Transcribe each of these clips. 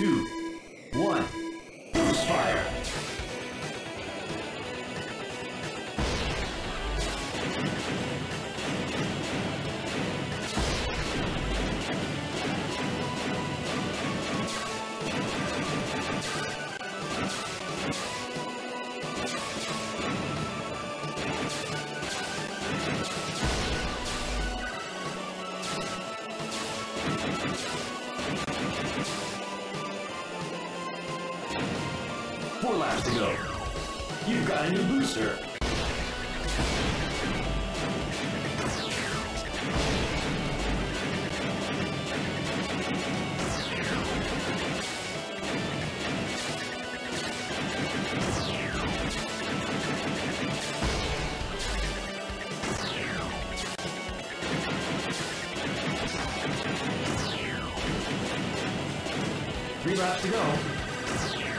two, one. Boost fire! Four laps to go. You've got a new booster. Three laps to go.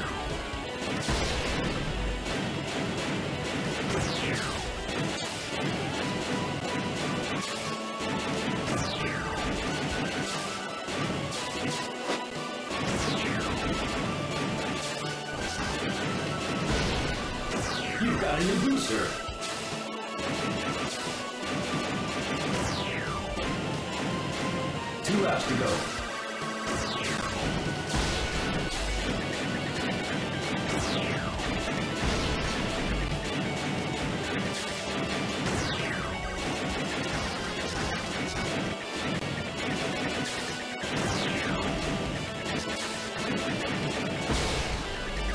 You've got a new booster. Two laps to go.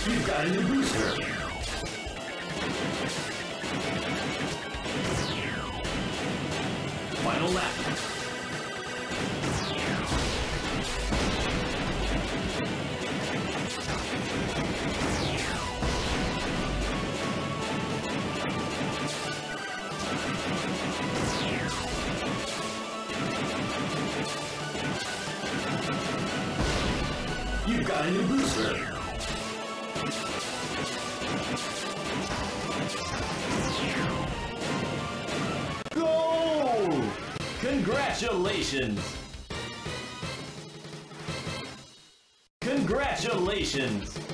You've got a new booster. Final lap. You've got a new booster. Congratulations! Congratulations!